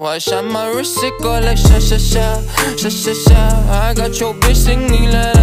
Watch out my wrist, it go like sha sha sha, sha sha sha. I got your bitch singing the.